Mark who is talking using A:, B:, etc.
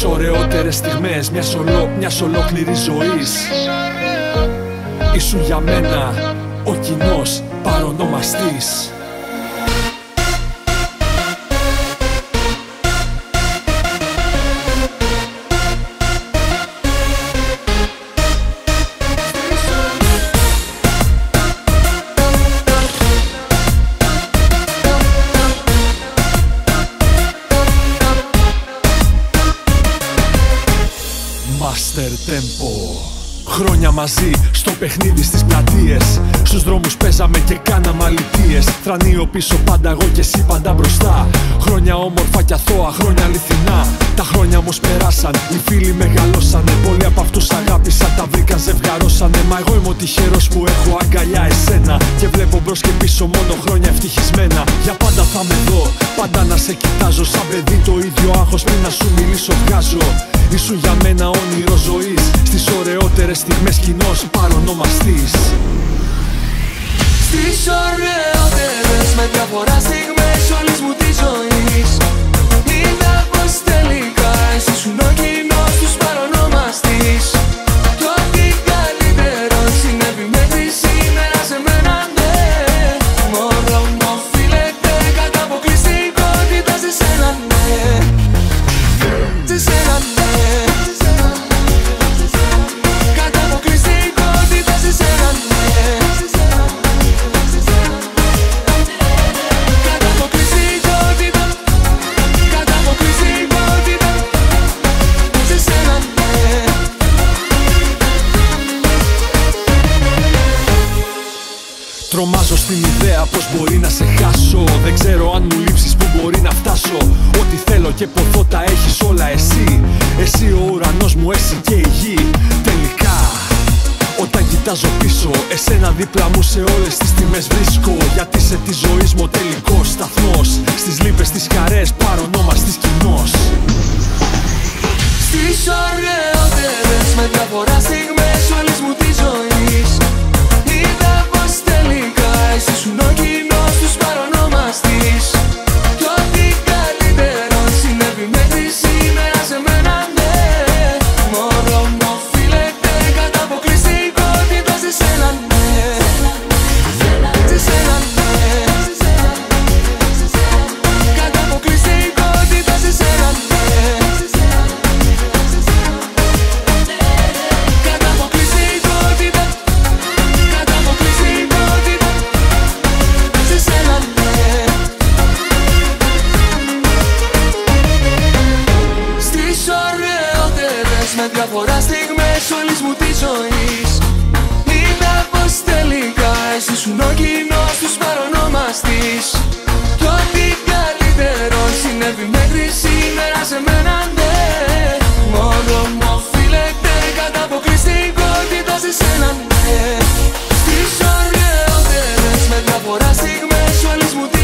A: Στις ωραιότερες στιγμές μιας, ολό, μιας ολόκληρης ζωής. Ήσουν για μένα ο κοινός παρονομαστής Master Tempo Χρόνια μαζί στο παιχνίδι στις πλατείες. Στους δρόμους παίζαμε και κάναμε αλητίες Θρανείο πίσω πάντα εγώ και εσύ πάντα μπροστά. Χρόνια όμορφα και αθώα, χρόνια αληθινά. Τα χρόνια όμως περάσαν, οι φίλοι μεγαλώσανε. Πολλοί από αυτούς αγάπησαν, τα βρήκαν ζευγαρώσανε. Μα εγώ είμαι ο τυχερός που έχω αγκαλιά εσένα. Και βλέπω μπρος και πίσω μόνο χρόνια ευτυχισμένα. Για πάντα θα με δω, πάντα να σε κοιτάζω. Σαν παιδί το ίδιο άγχος πριν να σου μιλήσω βγάζω Ήσουν για μένα όνειρο ζωής. Στις ωραιότερες στιγμές κοινός παρονομαστής.
B: Στις ωραιότερες με διαφορά στιγμές
A: στην ιδέα πως μπορεί να σε χάσω. Δεν ξέρω αν μου λείψεις που μπορεί να φτάσω. Ό,τι θέλω και ποθώ τα έχεις όλα εσύ. Εσύ ο ουρανός μου, εσύ και η γη. Τελικά όταν κοιτάζω πίσω Εσένα δίπλα μου σε όλες τις τιμές βρίσκω. Γιατί είσαι τη ζωή μου ο τελικός σταθμός. Στις λύπες, τις χαρές, παρονόμαστης κοινός.
B: Στις ωραιότερες Αφορά στιγμές όλης μου της ζωής. Είδα πως τελικά εσύ σου κοινός τους παρονομαστής Κι ό,τι καλύτερο συνέβη μέχρι σήμερα σε μένα ναι. Μόνο μου οφείλεται κατά αποκλειστικότητα σε σένα ναι. Στις ωραίότερες μεταφοράς στιγμές όλης μου της